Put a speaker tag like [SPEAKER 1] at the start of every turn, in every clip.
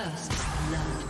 [SPEAKER 1] First blood.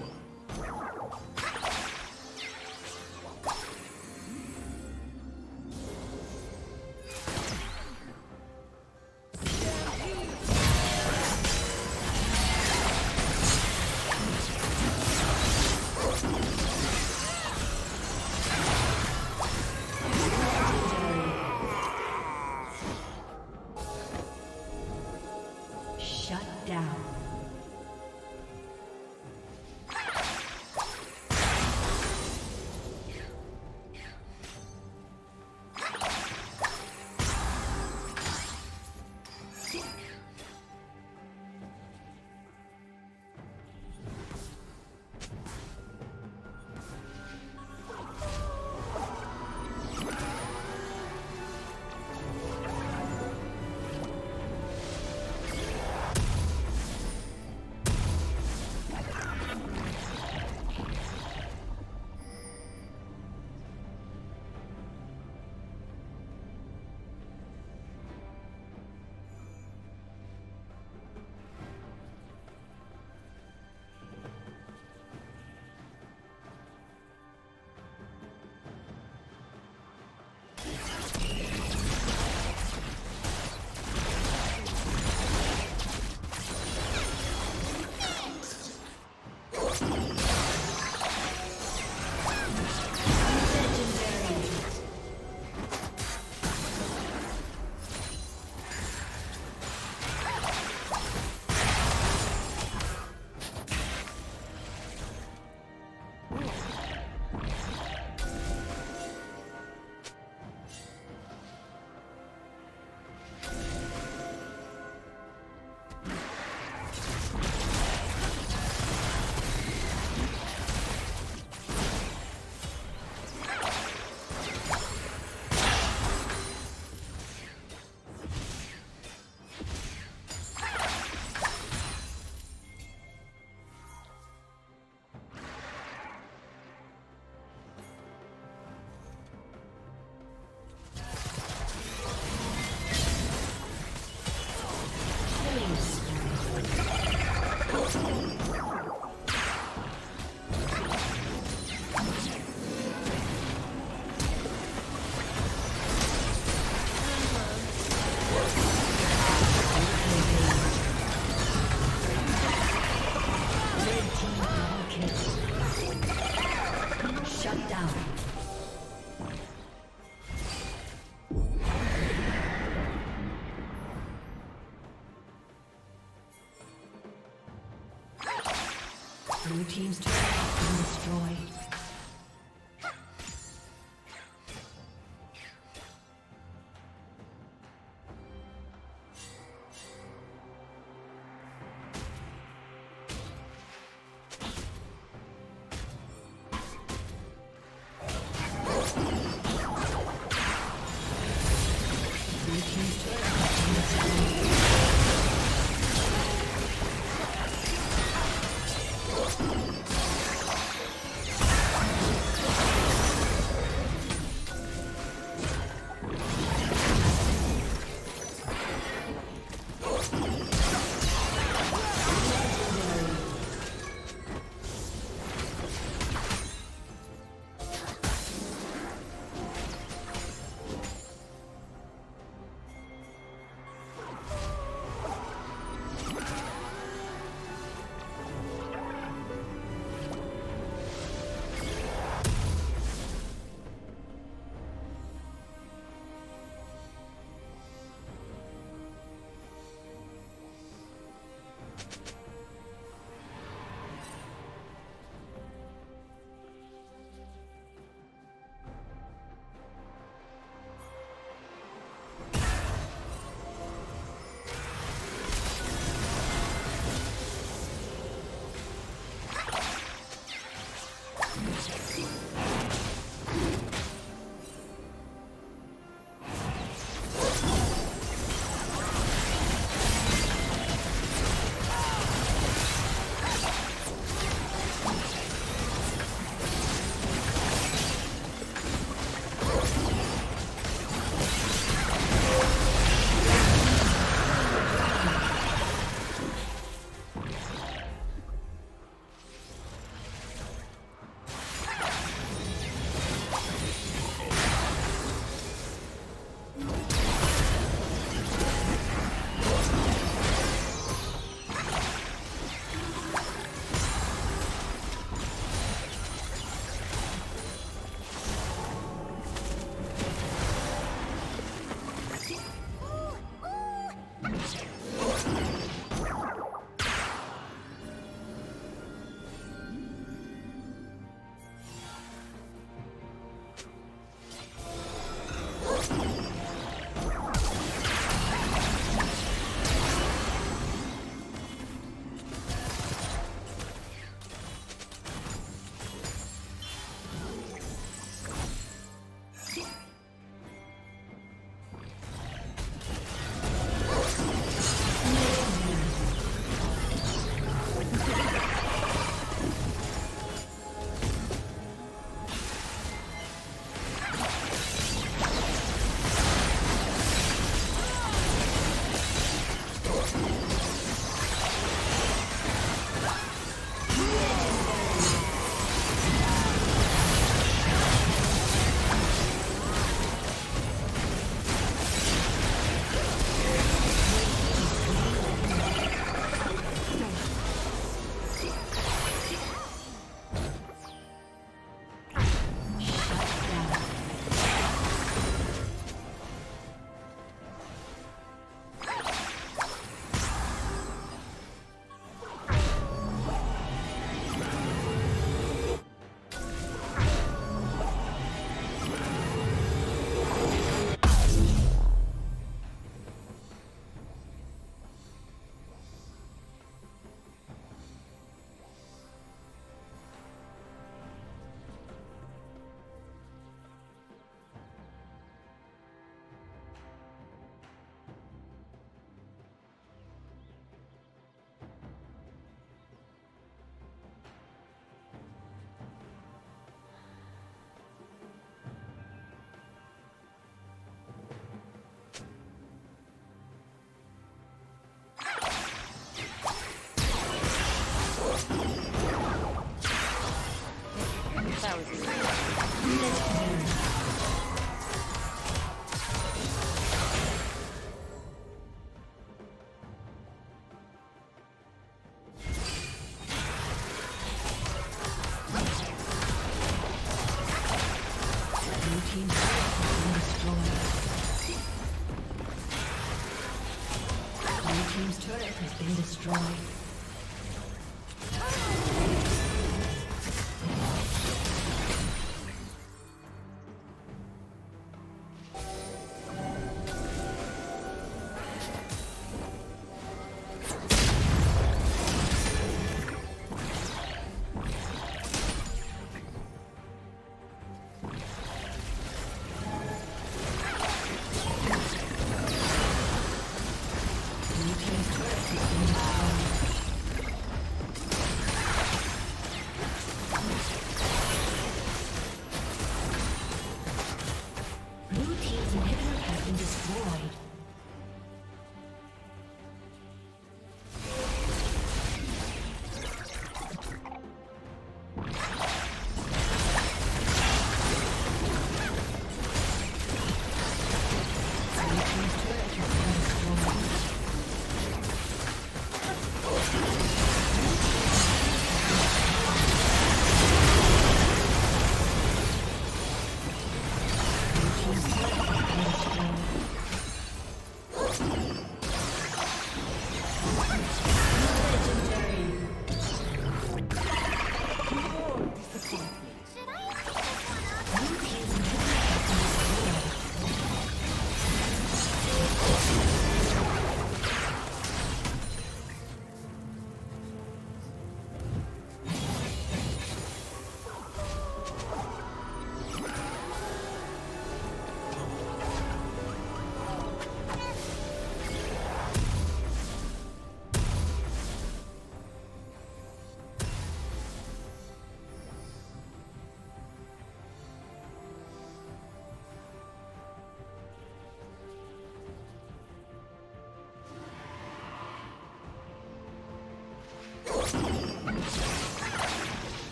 [SPEAKER 2] been destroyed.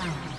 [SPEAKER 2] Rampage.